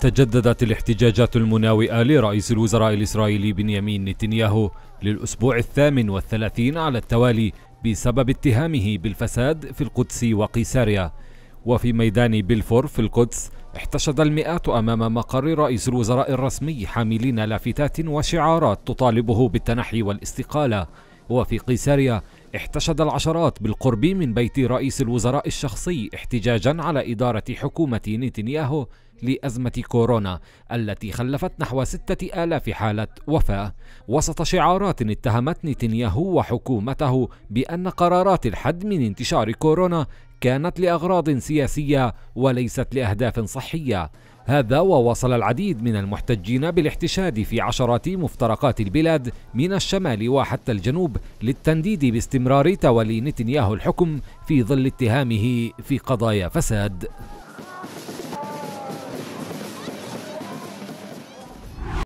تجددت الاحتجاجات المناوئة لرئيس الوزراء الإسرائيلي بنيامين نتنياهو للأسبوع الثامن والثلاثين على التوالي بسبب اتهامه بالفساد في القدس وقيساريا. وفي ميدان بلفور في القدس احتشد المئات أمام مقر رئيس الوزراء الرسمي حاملين لافتات وشعارات تطالبه بالتنحي والاستقالة. وفي قيساريا احتشد العشرات بالقرب من بيت رئيس الوزراء الشخصي احتجاجا على إدارة حكومة نتنياهو لأزمة كورونا التي خلفت نحو ستة آلاف حالة وفاة. وسط شعارات اتهمت نتنياهو وحكومته بأن قرارات الحد من انتشار كورونا كانت لأغراض سياسية وليست لأهداف صحية. هذا وواصل العديد من المحتجين بالاحتشاد في عشرات مفترقات البلاد من الشمال وحتى الجنوب للتنديد باستمرار تولي نتنياهو الحكم في ظل اتهامه في قضايا فساد.